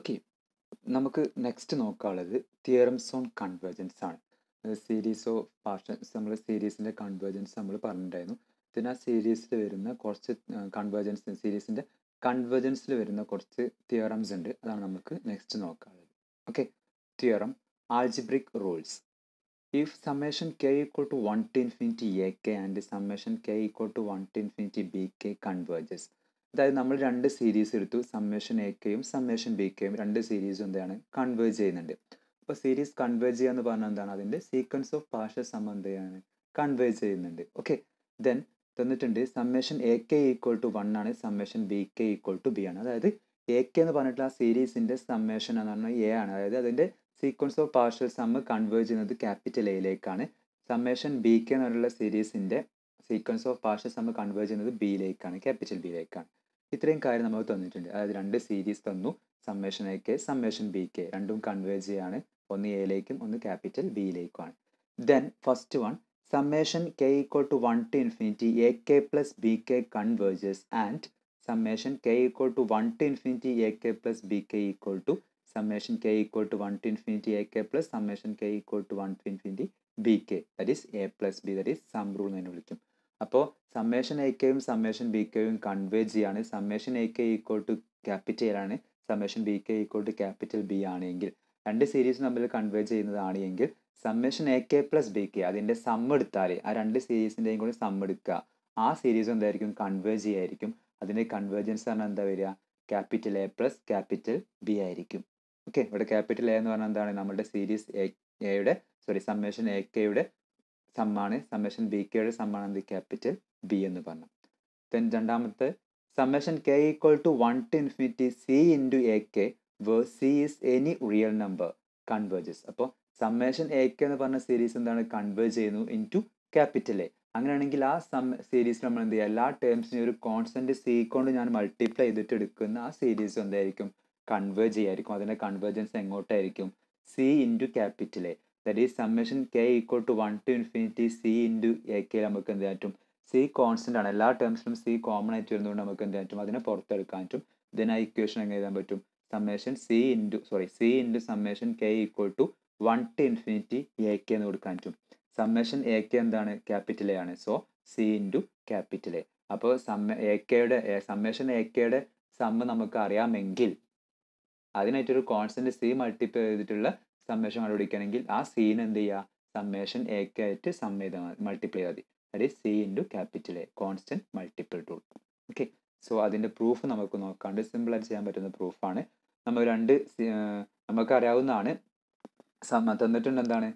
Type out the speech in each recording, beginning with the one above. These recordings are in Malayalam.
ഓക്കെ നമുക്ക് നെക്സ്റ്റ് നോക്കാനുള്ളത് തിയറംസ് ഓൺ കൺവേർജൻസ് ആണ്. സീരീസ് ഓഫ് പാർഷൻസ് നമ്മൾ സീരീസിന്റെ കൺവേർജൻസ് നമ്മൾ പറഞ്ഞിട്ടുണ്ടായിരുന്നു. പിന്നെ ആ സീരീസിൽ വരുന്ന കുറച്ച് കൺവേർജൻസ് സീരീസിന്റെ കൺവേർജൻസിൽ വരുന്ന കുറച്ച് തിയറംസ് ഉണ്ട്. അതാണ് നമുക്ക് next നോക്കാനുള്ളത്. Okay theorem algebraic rules if summation K summation k equal to 1 to infinity ak and summation k equal to 1 to infinity bk converges. അതായത് നമ്മൾ രണ്ട് സീരീസ് എടുത്തു. സമ്മേഷൻ എ കെയും സമ്മേഷൻ ബി കെയും രണ്ട് സീരീസും എന്താണ്? കൺവേർജ് ചെയ്യുന്നുണ്ട്. അപ്പോൾ സീരീസ് കൺവേർജ് ചെയ്യുക എന്ന് പറഞ്ഞാൽ എന്താണ്? അതിന്റെ സീക്വൻസ് ഓഫ് പാർഷ്യൽ സം എന്താണ് കൺവേർജ് ചെയ്യുന്നുണ്ട്. ഓക്കെ ദെൻ തന്നിട്ടുണ്ട് summation A K equal to one ആണ്. Summation B K equal to B ആണ്. അതായത് എ കെ എന്ന് പറഞ്ഞിട്ടുള്ള ആ സീരീസിന്റെ സമ്മേഷൻ എന്ന് പറഞ്ഞാൽ എ ആണ്. അതായത് അതിന്റെ sequence of partial sum converge ചെയ്യുന്നത് ക്യാപിറ്റൽ എയിലേക്കാണ് സമ്മേഷൻ ബി കെ എന്ന് പറഞ്ഞിട്ടുള്ള സീരീസിന്റെ sequence of partial sum converge ചെയ്യുന്നത് ബിയിലേക്കാണ് ക്യാപിറ്റൽ ബിയിലേക്കാണ് ഇത്രയും കാര്യം നമുക്ക് തന്നിട്ടുണ്ട്. അതായത് രണ്ട് സീരീസ് തന്നു. Summation A K summation B K രണ്ടും കൺവേജ് ചെയ്യാണ്. ഒന്ന് എയിലേക്കും ഒന്ന് capital ബിയിലേക്കുമാണ് then first one summation K equal to one to infinity A K plus B K converges and summation K equal to one to infinity A K plus B K equal to summation K equal to one to infinity A K plus summation K equal to one to infinity B K that is A plus B that is sum rule എന്ന് വിളിക്കും. അപ്പോൾ സമ്മേഷൻ എ കെയും സമ്മേഷൻ ബി കെയും കൺവേ ചെയ്യാണ്. Summation A K equal to capital ആണ്. Summation B K equal to capital B ആണെങ്കിൽ രണ്ട് സീരീസ് തമ്മിൽ കൺവേ ചെയ്യുന്നതാണ് എങ്കിൽ summation A K plus B K അതിന്റെ സം എടുത്താൽ ആ രണ്ട് സീരീസിന്റെയും കൂടി സം എടുക്കുക. ആ സീരീസ് എന്തായിരിക്കും? കൺവേജ് ചെയ്യായിരിക്കും. അതിന്റെ കൺവേർജൻസ് പറഞ്ഞാൽ എന്താ വരിക? Capital A plus capital B ആയിരിക്കും. ഓക്കെ ഇവിടെ ക്യാപിറ്റൽ എ എന്ന് പറഞ്ഞാൽ എന്താണ്? നമ്മുടെ സീരീസ് എ എയുടെ സോറി സമ്മേഷൻ എ കെയുടെ സമ്മാണ് സമ്മേഷൻ ബി കെയുടെ സമ്മാണ് എന്ത് ക്യാപിറ്റൽ ബി എന്ന് പറഞ്ഞു. ദെൻ രണ്ടാമത്തെ summation k equal to one to infinity c into a k where c is any real number converges അപ്പോൾ സമ്മേഷൻ എ കെ എന്ന് പറഞ്ഞ സീരീസ് എന്താണ്? കൺവേർജ് ചെയ്യുന്നു ഇൻ ടു ക്യാപിറ്റൽ എ അങ്ങനെയാണെങ്കിൽ ആ സം സീരീസ് നമ്മൾ എന്ത് ചെയ്യുക? എല്ലാ ടേംസിനെയും ഒരു കോൺസ്റ്റന്റ് സി കൊണ്ട് ഞാൻ മൾട്ടിപ്ലൈ ചെയ്തിട്ട് എടുക്കുന്ന ആ സീരീസ് എന്തായിരിക്കും? കൺവേർജ് ചെയ്യായിരിക്കും. അതിന്റെ convergence എങ്ങോട്ടായിരിക്കും? C into capital A that is summation K equal to one to infinity C into A K നമുക്ക് എന്ത് പറ്റും? സി കോൺസ്റ്റന്റ് ആണ്. എല്ലാ ടേംസിലും സി കോമൺ ആയിട്ട് വരുന്നതുകൊണ്ട് നമുക്ക് എന്ത് പറ്റും? അതിനെ പുറത്തെടുക്കാൻ പറ്റും. ദെൻ ആ ഇക്വേഷൻ എങ്ങനെ എഴുതാൻ പറ്റും? Summation C into sorry C into summation K equal to one to infinity A K എന്ന് കൊടുക്കാൻ പറ്റും. സമ്മേഷൻ എ കെ എന്താണ്? ക്യാപിറ്റൽ എ ആണ്. So C into capital A അപ്പോൾ സമ്മ എ കെയുടെ സമ്മേഷൻ എ കെയുടെ സമ്മ് നമുക്ക് അറിയാമെങ്കിൽ അതിനായിട്ടൊരു കോൺസ്റ്റന്റ് സി മൾട്ടിപ്ലൈ ചെയ്തിട്ടുള്ള സമ്മേഷൻ കണ്ടുപിടിക്കണമെങ്കിൽ ആ സീൻ എന്ത് ചെയ്യുക? സമ്മേഷൻ എ കെ ആയിട്ട് സം മൾട്ടിപ്ലൈ മതി. അതായത് C into capital A constant multiple tool okay so അതിന്റെ പ്രൂഫ് നമുക്ക് നോക്കാണ്ട് സിമ്പിളായിട്ട് ചെയ്യാൻ പറ്റുന്ന പ്രൂഫാണ് നമ്മൾ രണ്ട് നമുക്കറിയാവുന്നതാണ് സമ തന്നിട്ടുണ്ട് എന്താണ്?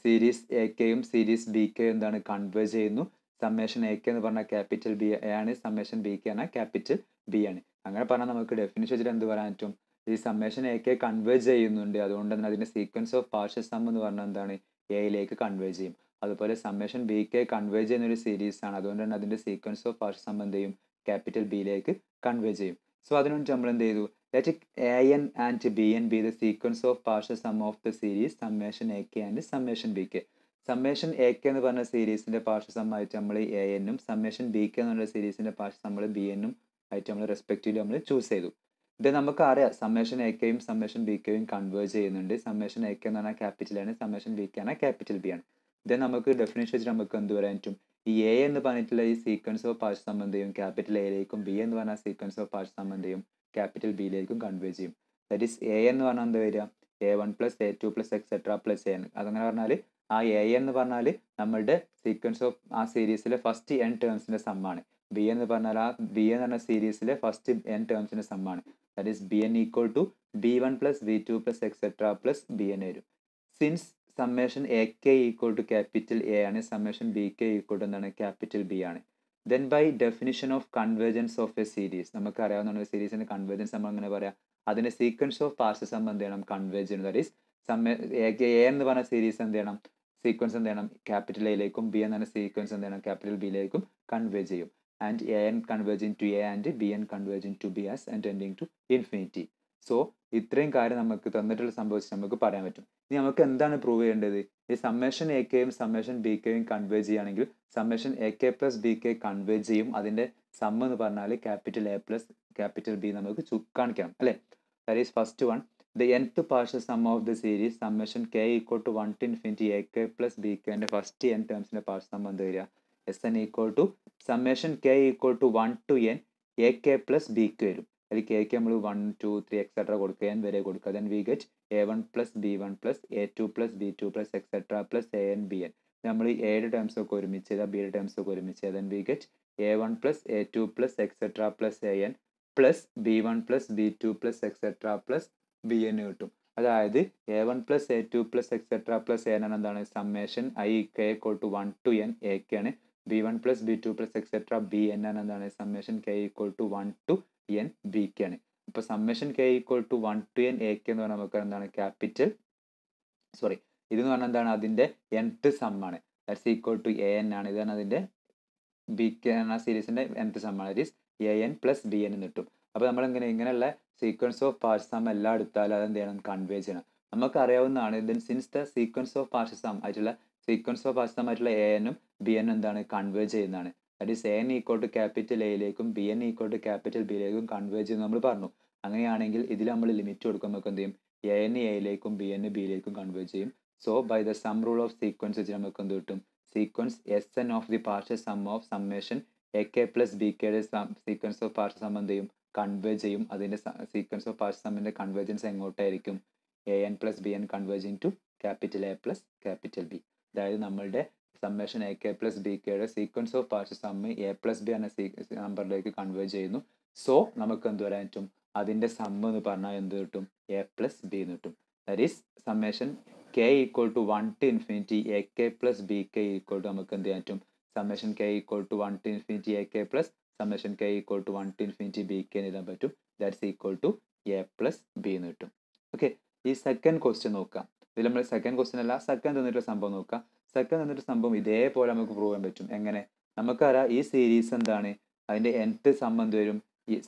സീരീസ് എ കെയും സീരീസ് ബി കെയും എന്താണ്? കൺവേർ ചെയ്യുന്നു. സമ്മേഷൻ എ കെ എന്ന് പറഞ്ഞാൽ ക്യാപിറ്റൽ ബി എ ആണ്. സമ്മേഷൻ ബി കെ ആണ് ക്യാപിറ്റൽ ബി ആണ്. അങ്ങനെ പറഞ്ഞാൽ നമുക്ക് ഡെഫിനിഷൻ വെച്ചിട്ട് എന്ത് പറയാൻ പറ്റും? ഈ സമ്മേഷൻ എ കെ കൺവേർജ് ചെയ്യുന്നുണ്ട്. അതുകൊണ്ട് തന്നെ അതിന്റെ സീക്വൻസ് ഓഫ് പാർഷ്യൽ സം എന്ന് പറഞ്ഞാൽ എന്താണ്? എയിലേക്ക് കൺവേർജ് ചെയ്യും. അതുപോലെ സമ്മേഷൻ ബി കെ കൺവേർജ് ചെയ്യുന്ന ഒരു സീരീസ് ആണ്. അതുകൊണ്ട് തന്നെ അതിന്റെ സീക്വൻസ് ഓഫ് പാർഷ്യൽ സം എന്ത് ചെയ്യും? ക്യാപിറ്റൽ ബിയിലേക്ക് കൺവേർജ് ചെയ്യും. സോ അതിനുവേണ്ടി നമ്മൾ എന്ത് ചെയ്തു? Let A N and B N be the sequence of partial sum of the series summation A K and summation B K summation A K എന്ന് പറഞ്ഞ സീരീസിന്റെ സം ആയിട്ട് നമ്മൾ എ എന്നും സമ്മേഷൻ ബി കെ എന്ന് പറഞ്ഞ സീരീസിന്റെ പാർഷ്യൽ നമ്മൾ ബി എന്നും ആയിട്ട് നമ്മൾ റെസ്പെക്റ്റീവ്ലി നമ്മൾ ചൂസ് ചെയ്തു. ഇത് നമുക്കറിയാം. സമ്മേഷൻ എ കെയും സമ്മേഷൻ ബി കെയും കൺവേർജ് ചെയ്യുന്നുണ്ട്. സമ്മേഷൻ എ കെ എന്ന് പറഞ്ഞാൽ ക്യാപിറ്റൽ ആണ്. സമ്മേഷൻ ബി കെ ആണ് ക്യാപിറ്റൽ ബി ആണ്. ഇത് നമുക്ക് ഡെഫിനേഷൻ വെച്ചിട്ട് നമുക്ക് എന്ത് പറയാൻ പറ്റും? ഈ എ എന്ന് പറഞ്ഞിട്ടുള്ള ഈ സീക്വൻസ് ഓഫ് പാർട്സ് സംബന്ധയും ക്യാപിറ്റൽ എയിലേക്കും ബി എന്ന് പറഞ്ഞാൽ സീക്വൻസ് ഓഫ് പാർട്സ് സംബന്ധയും ക്യാപിറ്റൽ ബിയിലേക്കും കൺവേർ ചെയ്യും. ദറ്റ് ഈസ് എ എന്ന് പറഞ്ഞാൽ എന്താ വരിക? A one plus A two plus etcetera plus A അതങ്ങനെ പറഞ്ഞാൽ ആ എ എന്ന് പറഞ്ഞാൽ നമ്മളുടെ സീക്വൻസ് ഓഫ് ആ സീരീസിലെ ഫസ്റ്റ് എൻ ടേംസിന്റെ സമ്മാണ് ബി എന്ന് പറഞ്ഞാൽ ആ ബി എന്ന് പറഞ്ഞ സീരീസിലെ ഫസ്റ്റ് എൻ ടേംസിന്റെ സമ്മാണ് equal to B one plus B two plus etcetera plus B N വരും. Since summation A K equal to capital A ആണ് summation B K equal to എന്താണ്? ക്യാപിറ്റൽ ബി ആണ്. Then by definition of convergence of a series നമുക്ക് അറിയാവുന്ന ഒരു സീരീസിന്റെ കൺവേർജൻസ് നമ്മൾ അങ്ങനെ പറയാം? അതിന്റെ സീക്വൻസ് ഓഫ് പാർട്സ് സംബന്ധം എന്ത് ചെയ്യണം? കൺവേർജ് ചെയ്യണം. ദാറ്റ് ഈസ് സമ്മേ എ എന്ന് പറഞ്ഞ സീരീസ് എന്ത് ചെയ്യണം? സീക്വൻസ് എന്ത് ചെയ്യണം? ക്യാപിറ്റൽ എയിലേക്കും ബി എന്ന് പറഞ്ഞ സീക്വൻസ് എന്ത് ചെയ്യണം? ക്യാപിറ്റൽ ബിയിലേക്കും കൺവേർജ് ചെയ്യും. And an converging to a and bn converging to b as and ending to infinity so ഇത്രയും കാര്യം നമുക്ക് തന്നിട്ടുള്ള സംഭവിച്ച് നമുക്ക് പറയാൻ പറ്റും. ഇനി നമുക്ക് എന്താണ് പ്രൂവ് ചെയ്യേണ്ടത്? ഈ സമ്മേഷൻ എ കെയും സമ്മേഷൻ ബി കെയും കൺവേജ് ചെയ്യുകയാണെങ്കിൽ summation A K plus B K converge ചെയ്യും. അതിന്റെ സം എന്ന് പറഞ്ഞാൽ capital A plus capital B നമുക്ക് കാണിക്കണം അല്ലേ? That is first one the nth partial sum of the series summation K equal to 1 to infinity a k plus b k ന്റെ ഫസ്റ്റ് എൻ ടേംസിന്റെ പാർഷ്യൽ sum എന്ത് വരിക? S N equal to summation K equal to one to N A K plus B K വരും. അതിൽ കെക്ക് നമ്മൾ വൺ ടു ത്രീ എക്സെട്ര കൊടുക്കുക. എൻ വരെ കൊടുക്കുക. Then we get A one plus B one plus A two plus B two plus etcetera plus A N B N നമ്മൾ എയുടെ ടേംസ് ഒക്കെ ഒരുമിച്ച് ചെയ്താൽ ബിയുടെ ടേംസ് ഒക്കെ ഒരുമിച്ച് then we get A one plus A two plus etcetera plus A N plus B one plus B two plus etcetera plus B N കിട്ടും. അതായത് A one plus A two plus etcetera plus N എന്താണ്? Summation I K call to one to N A K ആണ്. B one plus B two plus etcetera B N എന്താണ്? Summation K equal to one to N B K ആണ്. ഇപ്പോൾ summation K equal to one to N A K എന്ന് പറഞ്ഞാൽ നമുക്ക് എന്താണ്? ക്യാപിറ്റൽ സോറി ഇതെന്ന് പറഞ്ഞാൽ എന്താണ്? അതിന്റെ nth സമ്മാണ് that's equal to a n ആണ്. ഇതാണ് അതിന്റെ ബി കെ എന്ന സീരീസിന്റെ nth സമ്മാണ് that is a n plus b n എന്ന് കിട്ടും. അപ്പോൾ നമ്മൾ ഇങ്ങനെ ഇങ്ങനെയുള്ള സീക്വൻസ് ഓഫ് പാർട്സ് സം എല്ലാം എടുത്താൽ അതെന്ത് ചെയ്യണം? കൺവേ ചെയ്യണം. നമുക്ക് അറിയാവുന്നതാണ് then since the sequence of parts sum ആയിട്ടുള്ള സീക്വൻസ് ഓഫ് പാർട്സ് സം ആയിട്ടുള്ള എ എനും ബി എൻ എന്താണ്? കൺവേർജ് ചെയ്യുന്നതാണ്. That is n equal to capital എയിലേക്കും b n equal to capital ബിയിലേക്കും converge ചെയ്യുന്ന നമ്മൾ പറഞ്ഞു. അങ്ങനെയാണെങ്കിൽ ഇതിൽ നമ്മൾ ലിമിറ്റ് കൊടുക്കുമ്പോൾ നമുക്ക് എന്ത് ചെയ്യും? എ എൻ എയിലേക്കും ബി എൻ ബിയിലേക്കും കൺവേർജ് ചെയ്യും. So by the sum rule of sequence വെച്ച് നമുക്ക് എന്ത് കിട്ടും? Sequence s n of the partial sum of summation a k plus b കെയുടെ സീക്വൻസ് ഓഫ് പാർഷ്യൽ സം എന്ത് ചെയ്യും? കൺവേ ചെയ്യും. അതിന്റെ സീക്വൻസ് ഓഫ് പാർഷ്യൽ സമ്മിന്റെ convergence എങ്ങോട്ടായിരിക്കും? A n plus b n converging to capital A plus capital B അതായത് നമ്മളുടെ summation a k plus b കെയുടെ sequence of parts sum a plus b എന്ന സീ നമ്പറിലേക്ക് കൺവേർട്ട് ചെയ്യുന്നു. സോ നമുക്ക് എന്ത് വരാൻ പറ്റും? അതിന്റെ സമ്മ് എന്ന് പറഞ്ഞാൽ എന്ത് കിട്ടും? എ പ്ലസ് ബി എന്ന് കിട്ടും. That is summation k equal to one to infinity a k plus b k equal to നമുക്ക് എന്ത് ചെയ്യാൻ പറ്റും? Summation k equal to one to infinity a k plus summation k equal to one to infinity b k എന്ന് എഴുതാൻ പറ്റും. That's equal to a plus b എന്ന് കിട്ടും. ഓക്കെ ഈ സെക്കൻഡ് ക്വസ്റ്റ്യൻ നോക്കാം. ഇതിൽ നമ്മൾ സെക്കൻഡ് ക്വസ്റ്റ്യൻ അല്ല സെക്കൻഡ് തന്നിട്ടുള്ള സംഭവം നോക്കാം. സെക്കൻഡ് എന്നൊരു സംഭവം ഇതേപോലെ നമുക്ക് പ്രൂവ് ചെയ്യാൻ പറ്റും. എങ്ങനെ? നമുക്കറിയാം ഈ സീരീസ് എന്താണ്? അതിന്റെ എൻത്ത് സംബന്ധം വരും.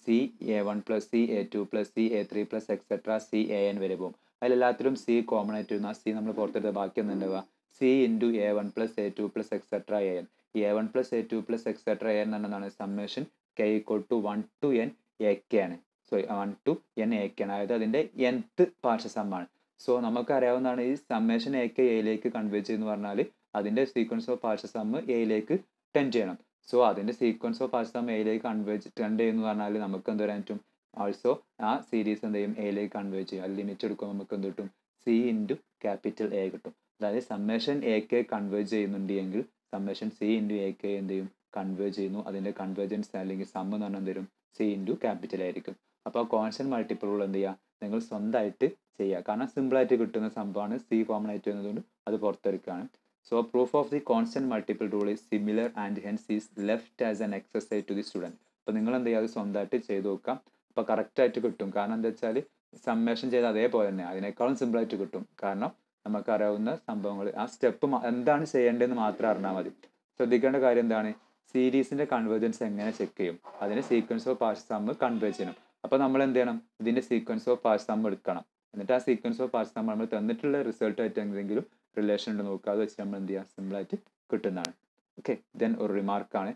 C a one plus c a two plus c a three plus etcetera c a n വരെ പോകും. അതിലെല്ലാത്തിലും സി കോമൺ ആയിട്ട് വരുന്ന സി നമ്മൾ പുറത്തെടുത്ത ബാക്കി ഒന്നുണ്ടാവുക c into a one plus a two plus etcetera a n a one plus a two plus etcetera n എന്നതാണ് summation k equal to one to n a k ആണ്. Sorry one to n a k ആണ്. അതായത് അതിന്റെ എൻത്ത് പാർശ്വ സമ്മാണ് സോ നമുക്കറിയാവുന്നതാണ് ഈ സമ്മേഷൻ എ കെ എയിലേക്ക് കൺവേ ചെയ്യുന്നു പറഞ്ഞാൽ അതിന്റെ സീക്വൻസ് ഓഫ് പാർശ്വ സമ്മ് എയിലേക്ക് ടെൻ ചെയ്യണം. സോ അതിന്റെ സീക്വൻസ് ഓഫ് പാർശ്വ സമ്മ് എയിലേക്ക് കൺവേ ടെൻഡ് ചെയ്യുന്നു പറഞ്ഞാൽ നമുക്ക് എന്ത് പറയാൻ പറ്റും? ആൾസോ ആ സീരീസ് എന്ത് ചെയ്യും? എയിലേക്ക് കൺവേ ചെയ്യും. അത് ലിമിറ്റ് എടുക്കുമ്പോൾ നമുക്ക് എന്ത് കിട്ടും? സി ഇന്റു ക്യാപിറ്റൽ എ കിട്ടും. അതായത് സമ്മേഷൻ എ കെ കൺവേ ചെയ്യുന്നുണ്ട് എങ്കിൽ summation c into a k എന്ത് ചെയ്യും? കൺവേ ചെയ്യുന്നു. അതിന്റെ കൺവേർജൻസ് അല്ലെങ്കിൽ സമ്മ് എന്ന് പറഞ്ഞാൽ എന്ത് വരും? സി ഇന്റു ക്യാപിറ്റൽ ആയിരിക്കും. അപ്പോൾ കോൺസ്റ്റന്റ് മൾട്ടിപ്പിൾ എന്ത് ചെയ്യുക നിങ്ങൾ സ്വന്തമായിട്ട് ചെയ്യുക. കാരണം സിമ്പിളായിട്ട് കിട്ടുന്ന സംഭവമാണ് സി കോമൺ ആയിട്ട് വരുന്നതുകൊണ്ട് അത് പുറത്തെടുക്കുകയാണ്. So proof of the constant multiple rule is similar and hence is left as an exercise to the student അപ്പോൾ നിങ്ങൾ എന്ത് ചെയ്യുക? അത് സ്വന്തമായിട്ട് ചെയ്ത് നോക്കാം അപ്പോൾ കറക്റ്റായിട്ട് കിട്ടും. കാരണം എന്താ വെച്ചാൽ സമ്മേഷൻ ചെയ്ത് അതേപോലെ തന്നെ അതിനേക്കാളും സിമ്പിളായിട്ട് കിട്ടും. കാരണം നമുക്കറിയാവുന്ന സംഭവങ്ങൾ. ആ സ്റ്റെപ്പ് എന്താണ് ചെയ്യേണ്ടതെന്ന് മാത്രം അറിഞ്ഞാൽ മതി. ശ്രദ്ധിക്കേണ്ട കാര്യം എന്താണ്? സീരീസിന്റെ കൺവേർജൻസ് എങ്ങനെ ചെക്ക് ചെയ്യും? അതിന് sequence of parts sum converge ചെയ്യണം. അപ്പോൾ നമ്മൾ എന്ത് ചെയ്യണം? ഇതിന്റെ സീക്വൻസ് ഓഫ് പാർട്സ് സമ്മ് എടുക്കണം. എന്നിട്ട് ആ സീക്വൻസ് ഓഫ് പാർട്സ് നമ്മൾ നമ്മൾ തന്നിട്ടുള്ള റിസൾട്ട് ആയിട്ട് എന്തെങ്കിലും റിലേഷൻ ഉണ്ട് നോക്കുക. അത് വെച്ച് നമ്മൾ എന്ത് ചെയ്യുക? സിമ്പിളായിട്ട് കിട്ടുന്നതാണ്. ഓക്കെ ദെൻ ഒരു റിമാർക്കാണ്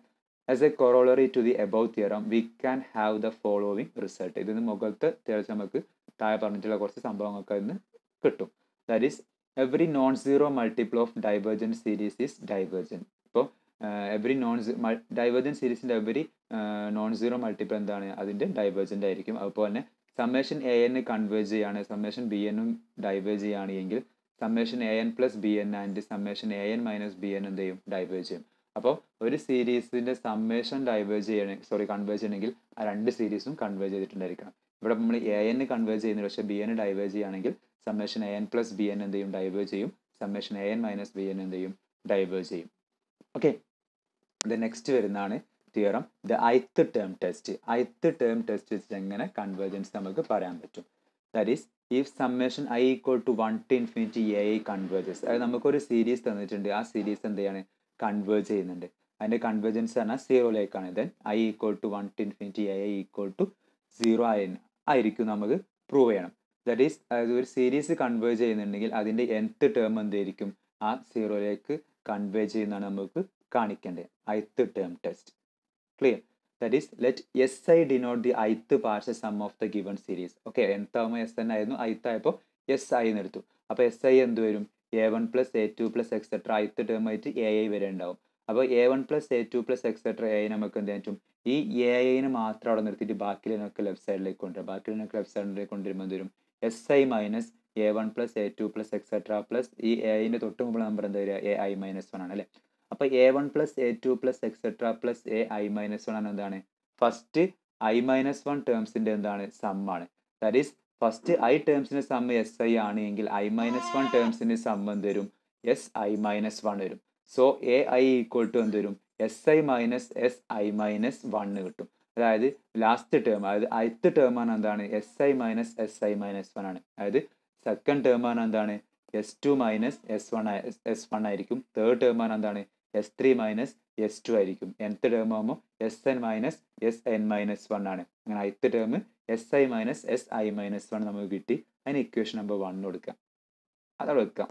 as a corollary to the above theorem we can have the following result ഇതിന് മുകളിലത്തെ തിരച്ച് നമുക്ക് താഴെ പറഞ്ഞിട്ടുള്ള കുറച്ച് സംഭവങ്ങൾക്ക് ഇന്ന് കിട്ടും. That is every non zero multiple of divergent series is divergent ഇപ്പോൾ എവറി നോൺ ഡൈവേർജൻ സീരീസിന്റെ എവറി നോൺ സീറോ മൾട്ടിപ്പിൾ എന്താണ്? അതിന്റെ ഡൈവേർജന്റ് ആയിരിക്കും. അതുപോലെ തന്നെ സമ്മേഷൻ എ എന് കൺവേർജ് ചെയ്യാണ് സമ്മേഷൻ ബി എന്നും ഡൈവേർജ് ചെയ്യുകയാണ് എങ്കിൽ summation a n plus b n and summation a n minus b n എന്ത് ചെയ്യും? ഡൈവേർജ് ചെയ്യും. അപ്പോൾ ഒരു സീരീസിന്റെ സമ്മേഷൻ ഡൈവേർജ് ചെയ്യണ സോറി കൺവേർജ് ചെയ്യണമെങ്കിൽ ആ രണ്ട് സീരീസും കൺവേർജ് ചെയ്തിട്ടുണ്ടായിരിക്കണം. ഇവിടെ നമ്മൾ എ എൻ കൺവേർജ് ചെയ്യുന്നില്ല പക്ഷേ ബി എന് ഡൈവേർജ് ചെയ്യുകയാണെങ്കിൽ summation a n plus b n എന്ത് ചെയ്യും? ഡൈവേർജ് ചെയ്യും. Summation a n minus b n എന്ത് ചെയ്യും? ഡൈവേർജ് ചെയ്യും. ഓക്കെ ദ നെക്സ്റ്റ് വരുന്നതാണ് theorem the ith term test ith term test വെച്ചിട്ട് എങ്ങനെ കൺവേർജൻസ് നമുക്ക് പറയാൻ പറ്റും? That is if summation i equal to one to infinity a i converges അതായത് നമുക്കൊരു സീരീസ് തന്നിട്ടുണ്ട്. ആ സീരീസ് എന്ത് ചെയ്യാണ് കൺവേർജ് ചെയ്യുന്നുണ്ട്. അതിന്റെ കൺവേർജൻസ് പറഞ്ഞാൽ സീറോയിലേക്കാണ് then i equal to one to infinity a i equal to zero ആയി ആയിരിക്കും നമുക്ക് പ്രൂവ് ചെയ്യണം. ദാറ്റ് ഈസ് അതായത് ഒരു സീരീസ് കൺവേർജ് ചെയ്യുന്നുണ്ടെങ്കിൽ അതിന്റെ എൻത്ത് ടേം എന്തായിരിക്കും ആ സീറോയിലേക്ക് കൺവേ ചെയ്യുന്നതാണ് നമുക്ക് കാണിക്കേണ്ടത്. Ith term test that is let s i denote the ith partial sum of the given series okay nth ആകുമ്പോൾ എസ് എൻ ആയിരുന്നു. ഐത്ത് ആയപ്പോൾ എസ് ഐ എന്ന് എടുത്തു. അപ്പോൾ എസ് ഐ എന്ത് വരും? A one plus a two plus etcetera ith term ആയിട്ട് എ ഐ വരെ ഉണ്ടാവും. അപ്പോൾ a one plus a two plus etcetera a നമുക്ക് എന്ത് പറ്റും? ഈ എ ഐനെ മാത്രം അവിടെ നിർത്തിയിട്ട് ബാക്കിയുള്ളതിനൊക്കെ ലെഫ്റ്റ് സൈഡിലേക്ക് കൊണ്ടുവരും. ബാക്കിയുള്ളതിനൊക്കെ ലെഫ്റ്റ് സൈഡിലേക്ക് കൊണ്ടുവരുമ്പോൾ എന്ത് വരും? S i minus a one plus a two plus etcetera plus ഈ എ ഐന്റെ തൊട്ട് മുമ്പുള്ള നമ്പർ എന്താ വരിക? എ ഐ മൈനസ് വൺ ആണ് അല്ലേ? അപ്പോൾ a one plus a two plus etcetera plus a i minus one ആണ് എന്താണ്? ഫസ്റ്റ് ഐ മൈനസ് വൺ ടേംസിന്റെ എന്താണ്? സമ്മാണ് ദാറ്റ് ഈസ് ഫസ്റ്റ് ഐ ടേംസിന്റെ സമ്മ് എസ് ഐ ആണ് എങ്കിൽ ഐ മൈനസ് വൺ ടേംസിന്റെ സമ്മ് എന്ത് വരും? എസ് ഐ മൈനസ് വൺ വരും. So a i equal to എന്ത് വരും? S i minus s i minus one കിട്ടും. അതായത് ലാസ്റ്റ് ടേം അതായത് ഐത്ത് ആണ് എന്താണ്? S i minus s i minus one ആണ്. അതായത് സെക്കൻഡ് ടേം ആണ് എന്താണ്? S two minus s one s one ആയിരിക്കും. തേർഡ് ടേം ആണ് എന്താണ്? S three minus s two ആയിരിക്കും. nth ടേം ആകുമ്പോൾ s n minus s n minus one ആണ്. അങ്ങനെ ith term s i minus s i minus one നമുക്ക് കിട്ടി. അതിന് ഇക്വേഷൻ നമ്പർ വൺ കൊടുക്കാം. അതവിടെ വെക്കാം.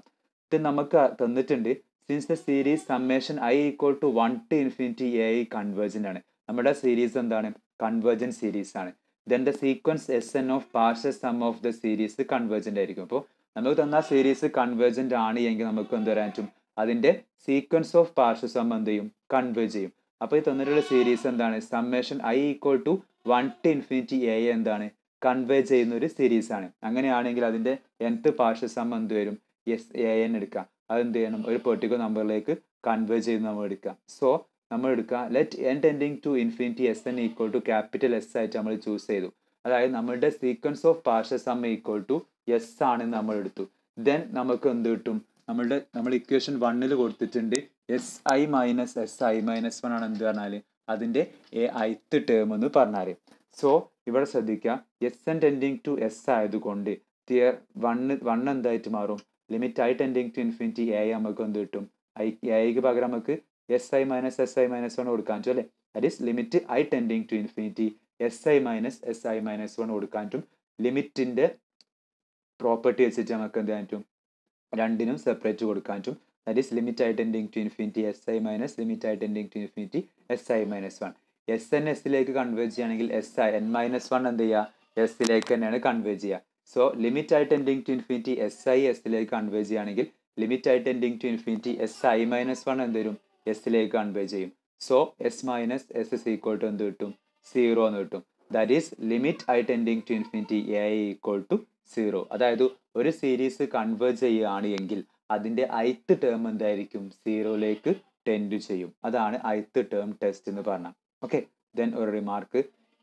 ഇത് നമുക്ക് തന്നിട്ടുണ്ട്. Since the series summation i equal to one to infinity a i convergent ആണ്. നമ്മുടെ സീരീസ് എന്താണ്? കൺവേർജൻ സീരീസ് ആണ്. Then the sequence s n of partial sum of the series convergent ആയിരിക്കും. അപ്പോൾ നമുക്ക് തന്ന സീരീസ് കൺവേർജന്റ് ആണ് എങ്കിൽ നമുക്ക് എന്ത് വരാൻ പറ്റും? അതിന്റെ സീക്വൻസ് ഓഫ് പാർഷ്യൽ സം എന്ത് ചെയ്യും? കൺവേർജ് ചെയ്യും. അപ്പോൾ ഈ തന്നിട്ടുള്ള സീരീസ് എന്താണ്? Summation i equal to one to infinity a എന്താണ്? കൺവേ ചെയ്യുന്ന ഒരു സീരീസ് ആണ്. അങ്ങനെയാണെങ്കിൽ അതിന്റെ nth പാർഷ്യൽ സം എന്ത് വരും? എസ് എ എൻ എടുക്കാം. അതെന്ത് ചെയ്യണം? ഒരു പെർട്ടിക്കുലർ നമ്പറിലേക്ക് കൺവേ ചെയ്ത് നമ്മൾ എടുക്കാം. സോ നമ്മൾ എടുക്കുക. Let n tending to infinity s n equal to capital S ആയിട്ട് നമ്മൾ ചൂസ് ചെയ്തു. അതായത് നമ്മളുടെ sequence of partial sum equal to s ആണെന്ന് നമ്മൾ എടുത്തു. ദെൻ നമുക്ക് എന്ത് കിട്ടും? നമ്മളുടെ നമ്മൾ ഇക്വേഷൻ വണ്ണിൽ കൊടുത്തിട്ടുണ്ട് s i minus s i minus one ആണ് എന്ത് പറഞ്ഞാൽ അതിന്റെ എ ഐത്ത് ടേം എന്ന് പറഞ്ഞാൽ സോ ഇവിടെ ശ്രദ്ധിക്കുക s n tending to s ആയതുകൊണ്ട് തിയർ വണ്ണ് വൺ എന്തായിട്ട് മാറും? Limit i tending to infinity a നമുക്ക് എന്ത് കിട്ടും? ഐ എക്ക് പകരം നമുക്ക് s i minus s i minus one കൊടുക്കാൻ പറ്റും അല്ലേ? That is limit i tending to infinity s i minus s i minus one കൊടുക്കാൻ പറ്റും. ലിമിറ്റിന്റെ പ്രോപ്പർട്ടി വെച്ചിട്ട് നമുക്ക് എന്ത് ചെയ്യാൻ പറ്റും? രണ്ടിനും സെപ്പറേറ്റ് കൊടുക്കാൻ പറ്റും. That is limit i tending to infinity s i minus limit i tending to infinity s i minus one s n എസിലേക്ക് കൺവേർട്ട് ചെയ്യുകയാണെങ്കിൽ s i n minus one എന്ത് ചെയ്യുക? എസിലേക്ക് തന്നെയാണ് കൺവേർട്ട് ചെയ്യുക. So limit i tending to infinity s i എസിലേക്ക് കൺവേർട്ട് ചെയ്യുകയാണെങ്കിൽ limit i tending to infinity s i minus one എന്ത് വരും? എസിലേക്ക് കൺവേർട്ട് ചെയ്യും. So s minus s is equal to എന്ത് കിട്ടും? സീറോ എന്ന് കിട്ടും. That is limit i tending to infinity a i equal to zero അതായത് ഒരു സീരീസ് കൺവേർട്ട് ചെയ്യുകയാണ് എങ്കിൽ അതിന്റെ ഐത്ത് ടേം എന്തായിരിക്കും? സീറോയിലേക്ക് ടെൻഡ് ചെയ്യും. അതാണ് ഐത്ത് ടേം ടെസ്റ്റ് എന്ന് പറഞ്ഞാൽ. ഓക്കെ ദെൻ ഒരു remark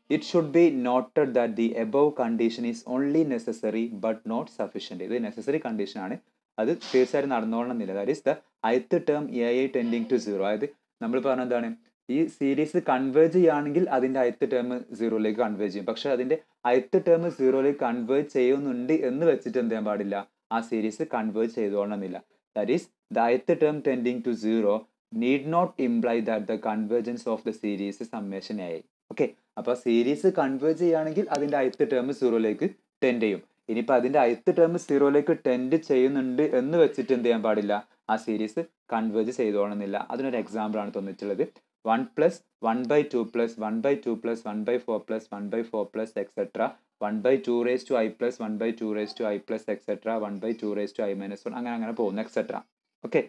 it should be noted that the above condition is only necessary but not sufficient ഇത് നെസസറി കണ്ടീഷൻ ആണ്. അത് തീർച്ചയായിട്ടും നടന്നോളണമെന്നില്ല that is the ith term a i tending to zero അതായത് നമ്മൾ പറഞ്ഞ എന്താണ്? ഈ സീരീസ് കൺവേർജ് ചെയ്യുകയാണെങ്കിൽ അതിന്റെ ഐത്ത് ടേം സീറോയിലേക്ക് കൺവേർജ് ചെയ്യും. പക്ഷേ അതിന്റെ ഐത്ത് ടേം സീറോയിലേക്ക് കൺവേർട്ട് ചെയ്യുന്നുണ്ട് എന്ന് വെച്ചിട്ട് എന്ത് ചെയ്യാൻ പാടില്ല? ആ series convert ചെയ്തോളണമെന്നില്ല. That is the ith term tending to zero need not imply that the convergence of the series summation ആയി ഓക്കെ അപ്പോൾ സീരീസ് കൺവേർട്ട് ചെയ്യുകയാണെങ്കിൽ അതിന്റെ ഐത്ത് ടേം സീറോയിലേക്ക് ടെൻഡ് ചെയ്യും. ഇനിയിപ്പോൾ അതിന്റെ ഐത്ത് ടേം സീറോയിലേക്ക് ടെൻഡ് ചെയ്യുന്നുണ്ട് എന്ന് വെച്ചിട്ട് എന്ത് ചെയ്യാൻ പാടില്ല? ആ സീരീസ് കൺവേർജ് ചെയ്തോണമെന്നില്ല അതിനൊരു എക്സാമ്പിൾ ആണ് തന്നിട്ടുള്ളത്. One plus one by two plus one by two plus one by four plus one by four plus etcetera one by two raise to i plus one by two raise to i plus etcetera one by two raise to i minus one അങ്ങനെ അങ്ങനെ പോകുന്നു etcetera okay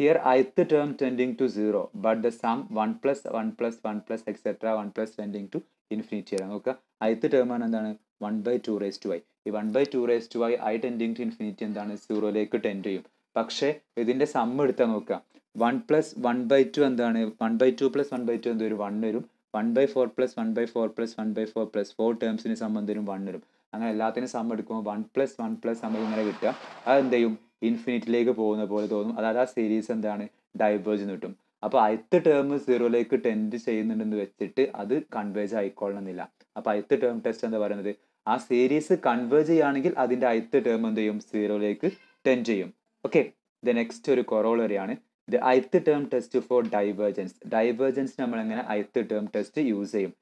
here ith term tending to zero but the sum one plus one plus one plus etcetera one plus tending to infinity ആണ്. നോക്കുക. ഐത്ത് ടേം ആണ് എന്താണ്? One by two raise to i ഈ one by two raise to i i tending to infinity എന്താണ്? സീറോയിലേക്ക് ടെൻഡ് ചെയ്യും. പക്ഷേ ഇതിന്റെ സം എടുത്താൽ നോക്കുക. One plus one by two എന്താണ്? One by two plus one by two എന്ത് വരും. വൺ വരും one by four plus one by four plus one by four plus four ടേംസിന് സംബന്ധം വൺ വരും. അങ്ങനെ എല്ലാത്തിനും സം എടുക്കുമ്പോൾ വൺ പ്ലസ് വൺ പ്ലസ് നമുക്ക് ഇങ്ങനെ കിട്ടുക. അത് എന്ത് ചെയ്യും? ഇൻഫിനിറ്റിലേക്ക് പോകുന്ന പോലെ തോന്നും. അതായത് ആ സീരീസ് എന്താണ്? ഡൈവേജ് കിട്ടും. അപ്പോൾ അടുത്ത ടേം സീറോയിലേക്ക് ടെൻഡ് ചെയ്യുന്നുണ്ടെന്ന് വെച്ചിട്ട് അത് കൺവേജ് ആയിക്കൊള്ളണമെന്നില്ല. അപ്പോൾ അടുത്ത ടേം ടെസ്റ്റ് എന്താ പറയുന്നത്? ആ സീരീസ് കൺവേജ് ചെയ്യുകയാണെങ്കിൽ അതിന്റെ അടുത്ത ടേം എന്ത് ചെയ്യും? സീറോയിലേക്ക് ടെൻഡ് ചെയ്യും. ഓക്കെ ദ നെക്സ്റ്റ് ഒരു കൊറോളറിയാണ് the ith term test for divergence divergence നമ്മൾ എങ്ങനെ ഐത്ത് ടേം ടെസ്റ്റ് യൂസ് ചെയ്യും?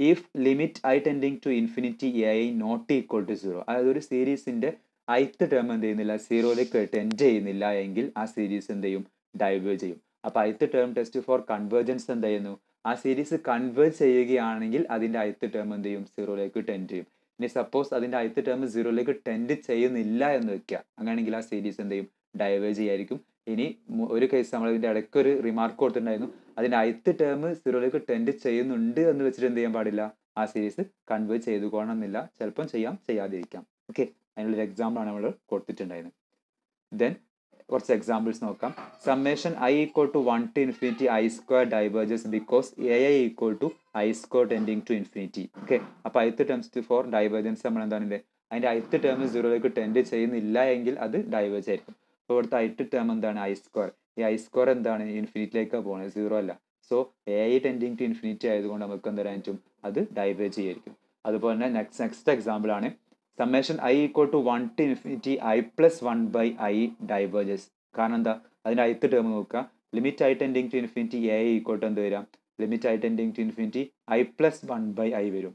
If limit i tending to infinity a i not equal to zero അതായത് ഒരു സീരീസിന്റെ ഐത്ത് ടേം എന്ത് ചെയ്യുന്നില്ല? സീറോയിലേക്ക് ടെൻഡ് ചെയ്യുന്നില്ല എങ്കിൽ ആ സീരീസ് എന്ത് ചെയ്യും? ഡൈവേർജ് ചെയ്യും. അപ്പോൾ ith term test for convergence എന്ത് ചെയ്യുന്നു? ആ സീരീസ് കൺവേർജ് ചെയ്യുകയാണെങ്കിൽ അതിന്റെ ഐത്ത് ടേം എന്ത് ചെയ്യും? സീറോയിലേക്ക് ടെൻഡ് ചെയ്യും. ഇനി സപ്പോസ് അതിന്റെ ഐത്ത് ടേം സീറോയിലേക്ക് ടെൻഡ് ചെയ്യുന്നില്ല എന്ന് വെക്കുക അങ്ങനെയാണെങ്കിൽ ആ സീരീസ് എന്ത് ചെയ്യും? ഡൈവേർജ് ചെയ്യായിരിക്കും. ഇനി ഒരു കേസ് നമ്മൾ ഇതിന്റെ ഇടയ്ക്ക് ഒരു റിമാർക്ക് കൊടുത്തിട്ടുണ്ടായിരുന്നു. അതിന്റെ അയത്ത് ടേം സീറോയിലേക്ക് ടെൻഡ് ചെയ്യുന്നുണ്ട് എന്ന് വെച്ചിട്ട് എന്ത് ചെയ്യാൻ പാടില്ല? ആ സീരീസ് കൺവേർട്ട് ചെയ്തു കൊള്ളണമെന്നില്ല ചിലപ്പം ചെയ്യാം ചെയ്യാതിരിക്കാം. ഓക്കെ അതിനുള്ളൊരു എക്സാമ്പിളാണ് നമ്മൾ കൊടുത്തിട്ടുണ്ടായിരുന്നത്. ദെൻ കുറച്ച് എക്സാമ്പിൾസ് നോക്കാം. Summation i equal to one to infinity i square diverges because a i equal to i square tending to infinity okay അപ്പോൾ ith terms to for divergence നമ്മൾ എന്താണ് അതിന്റെ ഐത്ത് ടേം സീറോയിലേക്ക് ടെൻഡ് ചെയ്യുന്നില്ല എങ്കിൽ അത് ഡൈവേഴ്സ് ആയിരിക്കും. അപ്പോൾ ഇവിടുത്തെ ഐറ്റ് ടേം എന്താണ്? ഐ സ്ക്വയർ ഈ ഐ സ്ക്വയർ എന്താണ്? ഇൻഫിനിറ്റിലേക്കാണ് പോകുന്നത് സീറോ അല്ല. So a i tending to infinity ആയതുകൊണ്ട് നമുക്ക് എന്താ പറ്റും? അത് ഡൈവേജ് ചെയ്യായിരിക്കും. അതുപോലെ തന്നെ നെക്സ്റ്റ് നെക്സ്റ്റ് എക്സാമ്പിൾ ആണ്. Summation i equal to one to infinity i plus one by i diverges കാരണം എന്താ? അതിന്റെ ഐത്ത് ടേം നോക്കുക. Limit i tending to infinity a equal to എന്ത് വരാം? Limit i tending to infinity i plus one by i വരും.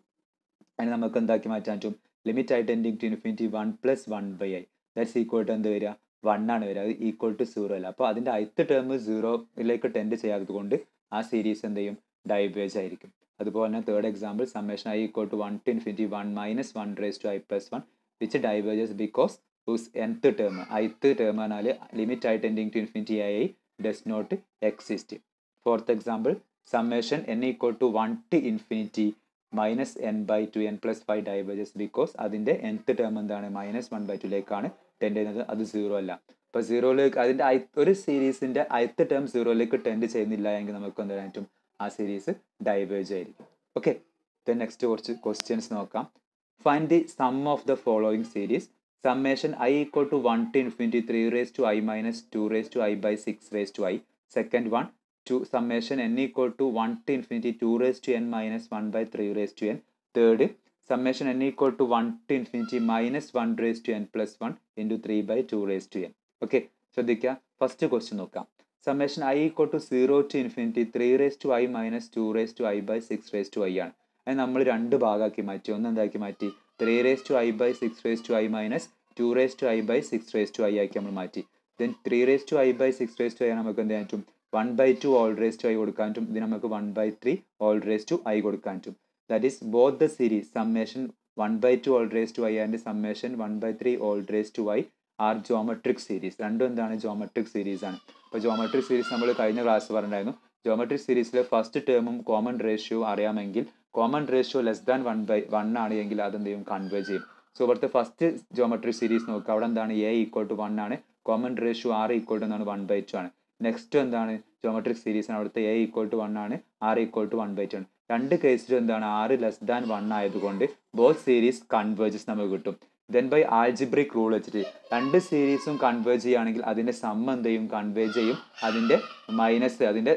അതിന് നമുക്ക് എന്താക്കി മാറ്റാൻ പറ്റും? Limit i tending to infinity one plus one by i that's equal to എന്ത് വരിക വൺ ആണ് വരിക. അത് ഈക്വൽ ടു സീറോ അല്ല. അപ്പോൾ അതിന്റെ ഐത്ത് ടേം സീറോയിലേക്ക് ടെൻഡ് ചെയ്യാത്തത് കൊണ്ട് ആ സീരീസ് എന്ത് ചെയ്യും? ഡൈവേജ് ആയിരിക്കും. അതുപോലെ തന്നെ third example summation i equal to one to infinity one minus one raise to i plus one which diverges because whose nth term ith term എന്നാൽ ലിമിറ്റ് ആയി tending to infinity i i does not exist fourth example summation n equal to one to infinity minus n by two n plus five diverges because അതിന്റെ എൻത്ത് ടേം എന്താണ്? മൈനസ് വൺ ബൈ ടുയിലേക്കാണ് ടെൻഡ് ചെയ്യുന്നത് അത് സീറോ അല്ല. അപ്പോൾ സീറോയിലേക്ക് അതിന്റെ ഒരു സീരീസിന്റെ ഐത്ത് ടേം സീറോയിലേക്ക് ടെൻഡ് ചെയ്യുന്നില്ല എങ്കിൽ നമുക്ക് എന്താ പറ്റും? ആ സീരീസ് ഡൈവേജ് ആയിരിക്കും. ഓക്കെ ദെൻ നെക്സ്റ്റ് കുറച്ച് ക്വസ്റ്റ്യൻസ് നോക്കാം. Find the sum of the following series summation i equal to one to infinity three raise to i minus two raise to i by six raise to i second one to summation n equal to one to infinity two raise to n minus one by three raise to n third summation n equal to one to infinity minus one raise to n plus one into three by two raise to n okay ശ്രദ്ധിക്കുക ഫസ്റ്റ് ക്വസ്റ്റ്യൻ നോക്കാം summation i equal to zero to infinity three raise to i minus two raise to i by six raise to i ആണ് അത് നമ്മൾ രണ്ട് ഭാഗമാക്കി മാറ്റി ഒന്ന് എന്താക്കി മാറ്റി three raise to i by six raise to i minus two raise to i by six raise to i ആക്കി നമ്മൾ മാറ്റി then three raise to i by six raise to i നമുക്ക് എന്ത് ചെയ്യാൻ പറ്റും one by two all raise to i കൊടുക്കാൻ പറ്റും ഇത് നമുക്ക് one by three all raise to i കൊടുക്കാൻ പറ്റും that is both the series summation one by two all raise to i and summation one by three all raise to i are geometric series രണ്ടും എന്താണ്? ജോമെട്രിക് സീരീസ് ആണ്. അപ്പോൾ ജോമെട്രിക് സീരീസ് നമ്മൾ കഴിഞ്ഞ ക്ലാസ് പറഞ്ഞിട്ടുണ്ടായിരുന്നു ജോമെട്രിക് സീരീസിലെ ഫസ്റ്റ് ടേമും കോമൺ റേഷ്യോ അറിയാമെങ്കിൽ common ratio less than one by one ആണ് എങ്കിൽ അതെന്ത് ചെയ്യും? കൺവേ ചെയ്യും. സോ ഇവിടുത്തെ ഫസ്റ്റ് ജോമെട്രിക് സീരീസ് നോക്കുക. അവിടെ എന്താണ്? എ ഈക്വൾ ടു വൺ ആണ്. Common ratio r equal to എന്താണ്? വൺ ബൈ ടു ആണ്. നെക്സ്റ്റ് എന്താണ്? ജോമെട്രിക് സീരീസ് ആണ്. അവിടുത്തെ എ ഈക്വൾ ടു വൺ ആണ്. R equal to one by two ആണ്. രണ്ട് കേസിലും എന്താണ് ആറ് ലെസ് ദാൻ വൺ ആയതുകൊണ്ട് ബോത്ത് സീരീസ് കൺവേർജസ് നമുക്ക് കിട്ടും. ദെൻ ബൈ ആൽജിബ്രിക് റൂൾ വെച്ചിട്ട് രണ്ട് സീരീസും കൺവേർജ് ചെയ്യുകയാണെങ്കിൽ അതിന്റെ സം എന്ത് ചെയ്യും? കൺവേർജ് ചെയ്യും. അതിന്റെ മൈനസ് അതിന്റെ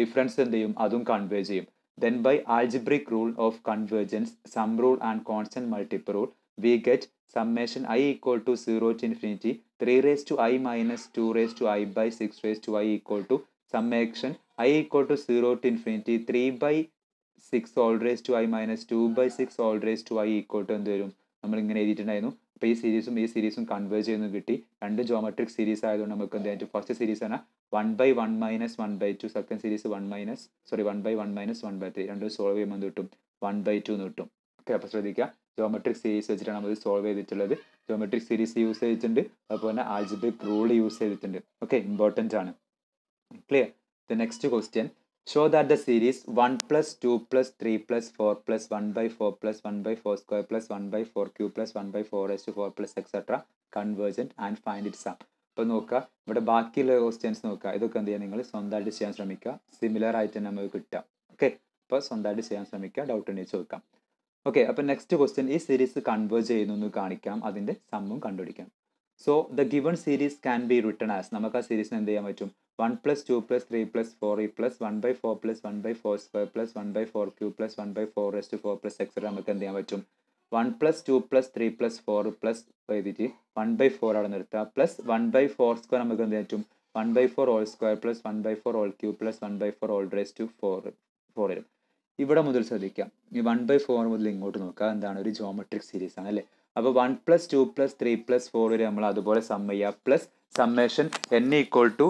ഡിഫറൻസ് എന്ത് ചെയ്യും? അതും കൺവേർജ് ചെയ്യും. Then by algebraic rule of convergence sum rule and constant multiple rule we get summation i equal to 0 to infinity 3 raised to i minus 2 raised to i by 6 raised to i equal to summation i equal to 0 to infinity 3 by 6 all raised to i minus 2 by 6 all raised to i equal to എന്ത് വരും? നമ്മൾ ഇങ്ങനെ എഴുതിയിട്ടുണ്ടായിരുന്നു. അപ്പോൾ ഈ സീരീസും ഈ സീരീസും കൺവേർജ് ചെയ്യുന്നു കിട്ടി. രണ്ട് ജോമെട്രിക് സീരീസ് ആയതുകൊണ്ട് നമുക്ക് എന്ത് ചെയ്യാൻ ഫസ്റ്റ് സീരീസ് ആണ് one by one minus one by two second series one minus sorry one by one minus one by three രണ്ടും സോൾവ് ചെയ്യുമ്പോൾ എന്ത് കിട്ടും? വൺ ബൈ ടു എന്ന് കിട്ടും. ഓക്കെ അപ്പോൾ ശ്രദ്ധിക്കുക. ജോമെട്രിക് സീരീസ് വെച്ചിട്ടാണ് നമ്മൾ സോൾവ് ചെയ്തിട്ടുള്ളത്. ജോമെട്രിക് സീരീസ് യൂസ് ചെയ്തിട്ടുണ്ട്. അതുപോലെ തന്നെ ആൽജിബ്രിക് റൂൾ യൂസ് ചെയ്തിട്ടുണ്ട്. ഓക്കെ ഇമ്പോർട്ടന്റ് ആണ്. Clear the next question show that the series one plus two plus three plus four plus one by four plus one by four square plus one by four q plus one by four s to four plus etcetera convergent and find it sum അപ്പോൾ നോക്കുക ഇവിടെ ബാക്കിയുള്ള ക്വസ്റ്റ്യൻസ് നോക്കുക. ഇതൊക്കെ എന്ത് ചെയ്യുക നിങ്ങൾ സ്വന്തമായിട്ട് ചെയ്യാൻ ശ്രമിക്കുക. സിമിലർ ആയിട്ട് തന്നെ നമുക്ക് കിട്ടുക. ഓക്കെ അപ്പോൾ സ്വന്തമായിട്ട് ചെയ്യാൻ ശ്രമിക്കുക. ഡൗട്ട് ഉണ്ടെങ്കിൽ ചോദിക്കാം. ഓക്കെ അപ്പോൾ നെക്സ്റ്റ് ക്വസ്റ്റ്യൻ ഈ സീരീസ് കൺവേർജ് ചെയ്യുന്നു എന്ന് കാണിക്കാം അതിന്റെ സമ്മും കണ്ടുപിടിക്കാം so the given series can be written as നമുക്ക് ആ സീരീസിന് എന്ത് ചെയ്യാൻ പറ്റും? One plus two plus three plus four e plus one by four plus one by four square plus one by four q plus one by four s to four plus etcetera നമുക്ക് എന്ത് ചെയ്യാൻ പറ്റും one plus two plus three plus four plus എഴുതിയിട്ട് വൺ ബൈ ഫോർ അവിടെ നിർത്തുക plus one by four square നമുക്ക് എന്ത് പറ്റും one by four all square plus one by four all q plus one by four all raise to four four വരും ഇവിടെ മുതൽ ശ്രദ്ധിക്കാം ഈ വൺ ബൈ ഫോർ മുതൽ ഇങ്ങോട്ട് നോക്കുക എന്താണ് ഒരു ജോമെട്രിക് സീരീസ് ആണ് അല്ലേ അപ്പോൾ one plus two plus three plus four വരെ നമ്മൾ അതുപോലെ സം ചെയ്യുക plus summation n equal to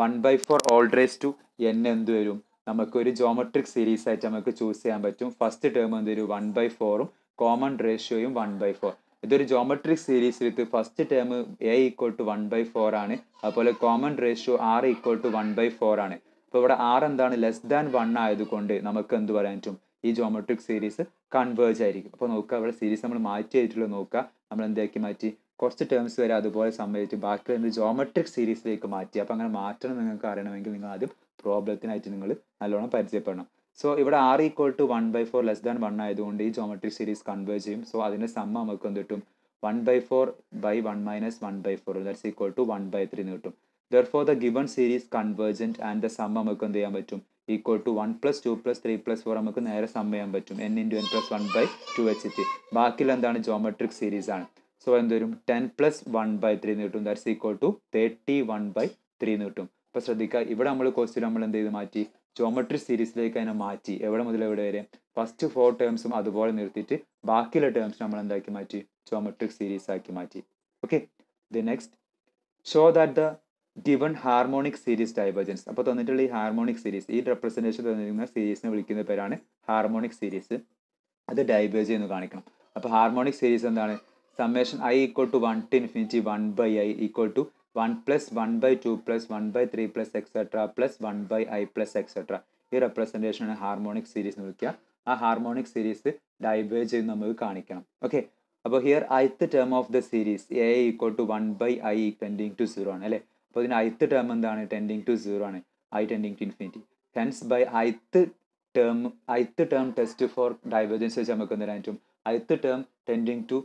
one by four all raise to n എന്ത് വരും? നമുക്കൊരു ജോമെട്രിക് സീരീസ് ആയിട്ട് നമുക്ക് ചൂസ് ചെയ്യാൻ പറ്റും. ഫസ്റ്റ് ടേം എന്ത് വരും? വൺ ബൈ ഫോറും കോമൺ റേഷ്യോയും വൺ ബൈ ഫോർ ഇതൊരു geometric with first term a equal to one by four ആണ്. അതുപോലെ common ratio r equal to one by four ആണ്. അപ്പോൾ ഇവിടെ ആർ എന്താണ്? ലെസ് ദാൻ വൺ ആയതുകൊണ്ട് നമുക്ക് എന്ത് പറയാൻ പറ്റും? ഈ ജോമെട്രിക് സീരീസ് കൺവേർജ് ആയിരിക്കും. അപ്പോൾ നോക്കുക ഇവിടെ സീരീസ് നമ്മൾ മാറ്റി ആയിട്ടുള്ളത് നോക്കുക. നമ്മൾ എന്താക്കി മാറ്റി? കുറച്ച് ടേംസ് വരെ അതുപോലെ സംഭവിച്ചു. ബാക്കി എന്ത് ജോമെട്രിക് സീരീസിലേക്ക് മാറ്റി. അപ്പോൾ അങ്ങനെ മാറ്റണം നിങ്ങൾക്ക് അറിയണമെങ്കിൽ നിങ്ങൾ ആദ്യം പ്രോബ്ലത്തിനായിട്ട് നിങ്ങൾ നല്ലോണം പരിചയപ്പെടണം. സോ ഇവിടെ r equal to one by four less than one ആയതുകൊണ്ട് ഈ ജോമെട്രിക് സീരീസ് കൺവേർജ് ചെയ്യും. സോ അതിന്റെ സമ്മ നമുക്ക് എന്ത് കിട്ടും? One by four by one minus one by four that's equal to one by three എന്ന് കിട്ടും. Therefore the given series convergent and the sum നമുക്ക് എന്ത് ചെയ്യാൻ പറ്റും? Equal to one plus two plus three plus four നമുക്ക് നേരെ സമ്മ ചെയ്യാൻ പറ്റും. N into n plus one by two വെച്ചിട്ട് ബാക്കിയുള്ള എന്താണ്? ജോമെട്രിക് സീരീസ് ആണ്. സോ എന്തുവരും ten plus one by three എന്ന് കിട്ടും that's equal to thirty one by three എന്ന് കിട്ടും അപ്പോൾ ശ്രദ്ധിക്കുക ഇവിടെ നമ്മൾ ക്വസ്റ്റ്യൻ നമ്മൾ എന്ത് ചെയ്ത് മാറ്റി? ജോമെട്രി സീരീസിലേക്ക് അതിനെ മാറ്റി. എവിടെ മുതൽ എവിടെ വരെ? ഫസ്റ്റ് ഫോർ ടേംസും അതുപോലെ നിർത്തിയിട്ട് ബാക്കിയുള്ള ടേംസ് നമ്മൾ എന്താക്കി മാറ്റി? ജോമെട്രിക് സീരീസ് ആക്കി മാറ്റി. Okay the next show that the given harmonic series divergence അപ്പോൾ തന്നിട്ടുള്ള ഈ ഹാർമോണിക് സീരീസ് ഈ റെപ്രസെന്റേഷൻ തന്നിരിക്കുന്ന സീരീസിനെ വിളിക്കുന്ന പേരാണ് ഹാർമോണിക് സീരീസ് അത് ഡൈവേർജ് എന്ന് കാണിക്കണം. അപ്പോൾ ഹാർമോണിക് സീരീസ് എന്താണ്? Summation i equal to one to infinity one by i equal to one plus one by two plus one by three plus etcetera plus one by i plus etcetera ഈ റെപ്രസെന്റേഷനാണ് ഹാർമോണിക് സീരീസ് എന്ന് വിളിക്കുക. ആ ഹാർമോണിക് സീരീസ് ഡൈവേജ് ചെയ്ത് നമുക്ക് കാണിക്കണം. ഓക്കെ അപ്പോൾ here ith term of the series a equal to one by i tending to zero ആണ് അല്ലേ? അപ്പോൾ ഇതിന് ഐത്ത് ടേം എന്താണ്? ടെൻഡിങ് ടു സീറോ ആണ്. I tending to infinity hence by ith term ith term test for divergence വെച്ച് നമുക്ക് എന്തായാലും ith term tending to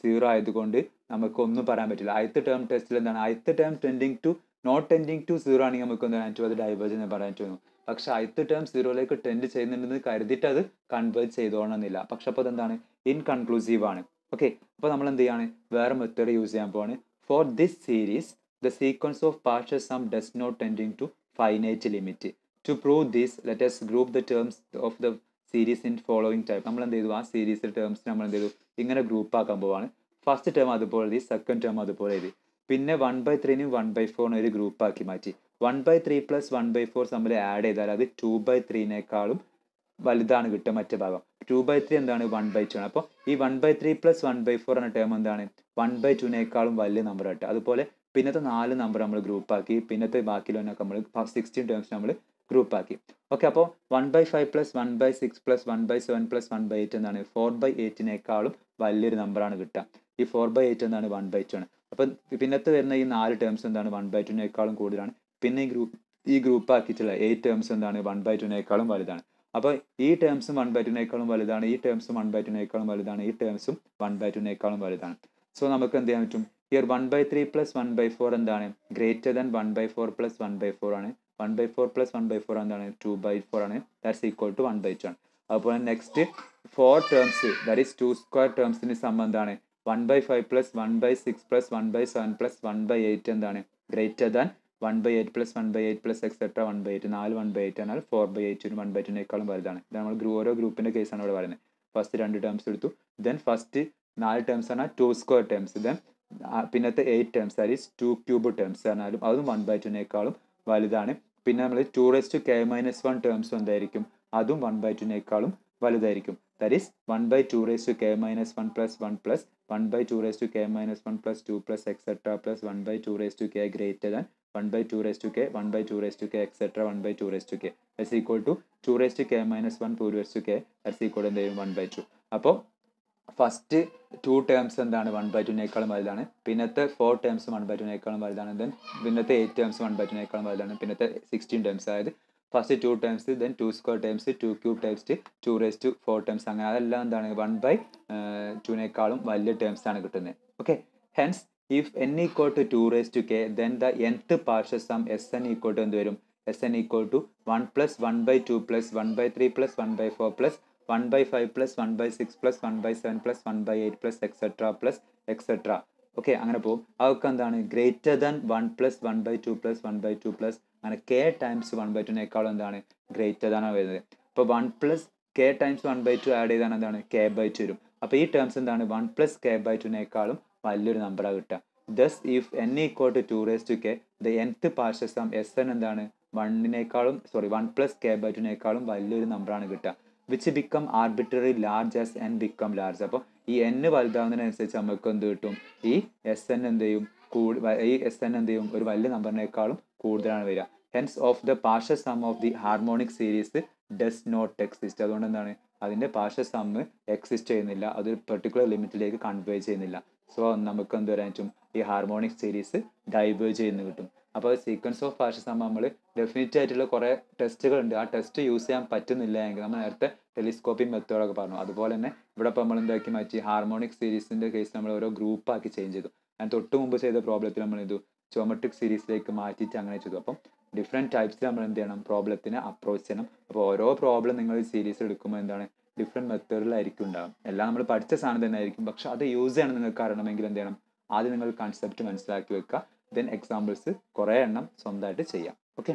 zero ആയതുകൊണ്ട് നമുക്ക് ഒന്നും പറയാൻ പറ്റില്ല. ആദ്യത്തെ ടേം ടെസ്റ്റിൽ എന്താണ്? ആദ്യത്തെ term tending to not tending to zero ആണെങ്കിൽ നമുക്ക് എന്താണ് പറയാൻ അത് ഡൈവേർജ് എന്ന് പറയാൻ തോന്നുന്നു പക്ഷെ ആദ്യത്തെ ടേം സീറോയിലേക്ക് ടെൻഡ് ചെയ്യുന്നുണ്ടെന്ന് കരുതിയിട്ട് അത് കൺവേർട്ട് ചെയ്തോണമെന്നില്ല പക്ഷെ അപ്പോൾ അതെന്താണ് ഇൻകൺക്ലൂസീവ് ആണ്. ഓക്കെ അപ്പോൾ നമ്മൾ എന്ത് ചെയ്യാണ്? വേറെ മെത്തേഡ് യൂസ് ചെയ്യാൻ പോവാണ്. For this series the sequence of partial sum does not tending to finite limit to prove this let's group the terms of the series in following type നമ്മൾ എന്ത് ചെയ്തു ആ സീരീസ് ടേംസ് നമ്മൾ എന്ത് ചെയ്തു ഇങ്ങനെ ഗ്രൂപ്പ് ആക്കാൻ പോവാണ്. ഫസ്റ്റ് ടേം അതുപോലെ എഴുതി സെക്കൻഡ് ടേം അതുപോലെ എഴുതി പിന്നെ വൺ ബൈ ത്രീനും വൺ ബൈ ഫോറിനും ഒരു ഗ്രൂപ്പ് ആക്കി മാറ്റി. One by three plus one by four നമ്മൾ ആഡ് ചെയ്താൽ അത് ടു ബൈ ത്രീനേക്കാളും വലുതാണ് കിട്ടുക മറ്റേ ഭാഗം. ടു ബൈ ത്രീ എന്താണ്? വൺ ബൈ ടു ആണ്. അപ്പോൾ ഈ one by three plus one by four എന്ന ടേം എന്താണ്? വൺ ബൈ ടുനേക്കാളും വലിയ നമ്പർ ആയിട്ട് അതുപോലെ പിന്നത്തെ നാല് നമ്പർ നമ്മൾ ഗ്രൂപ്പ് ആക്കി പിന്നത്തെ ബാക്കിയുള്ളതിനൊക്കെ നമ്മൾ സിക്സ്റ്റീൻ ടേംസ് നമ്മൾ ഗ്രൂപ്പ് ആക്കി ഓക്കെ അപ്പോൾ one by five plus one by six plus one by seven plus one by eight എന്താണ് ഫോർ ബൈ എയ്റ്റിനേക്കാളും വലിയൊരു നമ്പറാണ് കിട്ടുക ഈ ഫോർ ബൈ എയ്റ്റ് എന്താണ് വൺ ബൈ ടു ആണ് അപ്പം പിന്നത്തെ വരുന്ന ഈ നാല് ടേംസ് എന്താണ് വൺ ബൈ ടുനേക്കാളും കൂടുതലാണ് പിന്നെ ഈ ഗ്രൂപ്പ് ഈ ഗ്രൂപ്പ് ആക്കിയിട്ടുള്ള എയ്റ്റ് ടേംസ് എന്താണ് വൺ ബൈ ടുനേക്കാളും വലുതാണ് അപ്പോൾ ഈ ടേംസും വൺ ബൈ ടുനേക്കാളും വലുതാണ് ഈ ടേംസും വൺ ബൈ ടുനേക്കാളും വലുതാണ് ഈ ടേംസും വൺ ബൈ ടുനേക്കാളും വലുതാണ് സോ നമുക്ക് എന്ത് ചെയ്യാൻ പറ്റും here one by three plus one by four എന്താണ് greater than one by four plus one by four ആണ് one by four plus one by four എന്താണ് ടു ബൈ ഫോർ ആണ് that's equal to one by two ആണ് അതുപോലെ next four terms that is two square ടേംസിന് sum എന്താണ് one by five plus one by six plus one by seven plus one by eight എന്താണ് greater than one by eight plus one by eight plus etcetera one by eight നാല് വൺ ബൈ എയ്റ്റ് എന്നാൽ ഫോർ ബൈ എയ്റ്റിനും വൺ ബൈ ടുനേക്കാളും വലുതാണ് ഇത് നമ്മൾ ഗ്രൂ ഓരോ ഗ്രൂപ്പിന്റെ കേസാണ് ഇവിടെ പറയുന്നത് ഫസ്റ്റ് രണ്ട് ടേംസ് എടുത്തു ദെൻ ഫസ്റ്റ് നാല് ടേംസ് ആണ് ടു സ്ക്വയർ ടേംസ് ദെൻ പിന്നത്തെ eight terms that is two cube terms ആണെങ്കിലും അതും വൺ ബൈ ടുനേക്കാളും വലുതാണ് പിന്നെ നമ്മൾ two raise to k minus one terms എന്തായിരിക്കും? അതും വൺ ബൈ ടുനേക്കാളും വലുതായിരിക്കും. That is one by two raise to k minus one plus one plus one by two raise to k minus one plus two plus etcetera plus one by two raise to k greater than one by two raise to k one by two raise to k etcetera one by two raise to k s equal to two raise to k minus one two raise to k s equal എന്തായാലും വൺ ബൈ ടു അപ്പോൾ ഫസ്റ്റ് ടു ടേംസ് എന്താണ്? വൺ ബൈ ടുനേക്കാളും വലുതാണ്. പിന്നത്തെ ഫോർ ടേംസ് വൺ ബൈ ടുനേക്കാളും വലുതാണ്. ദെൻ പിന്നത്തെ എയ്റ്റ് ടേംസ് വൺ ബൈ ടുനേക്കാളും വലുതാണ്. പിന്നത്തെ സിക്സ്റ്റീൻ ടേംസ് അതായത് first two terms then two square terms two cube terms two raise to four times അങ്ങനെ അതെല്ലാം എന്താണ്? വൺ ബൈ ടുനേക്കാളും വലിയ ടേംസ് ആണ് കിട്ടുന്നത്. Okay hence if n equal to two raise to k then the nth partial sum s n equal to എന്ത് വരും? S n equal to one plus one by two plus one by three plus one by four plus one by five plus one by six plus one by seven plus one by eight plus etcetera plus etcetera okay അങ്ങനെ പോകും. അതൊക്കെ എന്താണ്? Greater than one plus one by two plus one by two plus അങ്ങനെ കെ ടൈംസ് വൺ ബൈ ടുനേക്കാളും എന്താണ്? ഗ്രേറ്റർ ദാനാണ് വരുന്നത്. അപ്പോൾ one plus k times one by two add ചെയ്താണ് എന്താണ്? കെ ബൈ ടു വരും. അപ്പോൾ ഈ ടേംസ് എന്താണ്? വൺ പ്ലസ് കെ ബൈ ടുനേക്കാളും വലിയൊരു നമ്പറാണ് കിട്ടുക. Thus if n equal to two raise to k the nth partial sum s n എന്താണ്? വണ്ണിനേക്കാളും sorry one plus k by ടുനേക്കാളും വലിയൊരു നമ്പറാണ് കിട്ടുക. Which become arbitrary large as n become large അപ്പോൾ ഈ എൻ വലുതാവുന്നതിനനുസരിച്ച് നമുക്ക് എന്ത് കിട്ടും? ഈ എസ് എൻ എന്ത് ചെയ്യും? കൂടു ഈ എസ് എൻ എന്ത് ചെയ്യും? ഒരു വലിയ നമ്പറിനേക്കാളും കൂടുതലാണ് വരിക. Hence of the partial sum of the harmonic series does not exist അതുകൊണ്ട് എന്താണ്? അതിന്റെ പാർഷ്യൽ സം എക്സിസ്റ്റ് ചെയ്യുന്നില്ല. അത് പെർട്ടിക്കുലർ ലിമിറ്റിലേക്ക് കൺവേ ചെയ്യുന്നില്ല. സോ നമുക്ക് എന്ത് പറയാൻ പറ്റും? ഈ ഹാർമോണിക് സീരീസ് ഡൈവേർജ് ചെയ്യുന്നു കിട്ടും. അപ്പോൾ സീക്വൻസ് ഓഫ് ഫാഷൻസ് ആകുമ്പോൾ നമ്മൾ ഡെഫിനറ്റ് ആയിട്ടുള്ള കുറേ ടെസ്റ്റുകളുണ്ട് ആ ടെസ്റ്റ് യൂസ് ചെയ്യാൻ പറ്റുന്നില്ല എങ്കിൽ നമ്മൾ നേരത്തെ ടെലിസ്കോപ്പിംഗ് മെത്തേഡൊക്കെ പറഞ്ഞു. അതുപോലെ തന്നെ ഇവിടെ ഇപ്പോൾ നമ്മൾ എന്താക്കി മാറ്റി? ഹാർമോണിക് സീരീസിന്റെ കേസ് നമ്മൾ ഓരോ ഗ്രൂപ്പാക്കി ചേഞ്ച് ചെയ്തു. ഞാൻ തൊട്ട് മുമ്പ് ചെയ്ത പ്രോബ്ലത്തിൽ നമ്മൾ ഇത് ജോമെട്രിക് സീരീസിലേക്ക് മാറ്റിയിട്ട് അങ്ങനെ ചെയ്തു. അപ്പം ഡിഫറെന്റ് ടൈപ്സിൽ നമ്മൾ എന്ത് ചെയ്യണം? പ്രോബ്ലത്തിനെ അപ്രോച്ച് ചെയ്യണം. അപ്പോൾ ഓരോ പ്രോബ്ലം നിങ്ങൾ സീരീസ് എടുക്കുമ്പോൾ എന്താണ്? ഡിഫറെന്റ് മെത്തേഡിലായിരിക്കും ഉണ്ടാകും എല്ലാം നമ്മൾ പഠിച്ച സാധനം തന്നെ ആയിരിക്കും പക്ഷെ അത് യൂസ് ചെയ്യണം നിങ്ങൾക്ക് അറിയണമെങ്കിൽ എന്ത് ചെയ്യണം? ആദ്യം നിങ്ങൾ കൺസെപ്റ്റ് മനസ്സിലാക്കി വെക്കുക. ദെൻ എക്സാമ്പിൾസ് കുറേ എണ്ണം സ്വന്തമായിട്ട് ചെയ്യാം. ഓക്കെ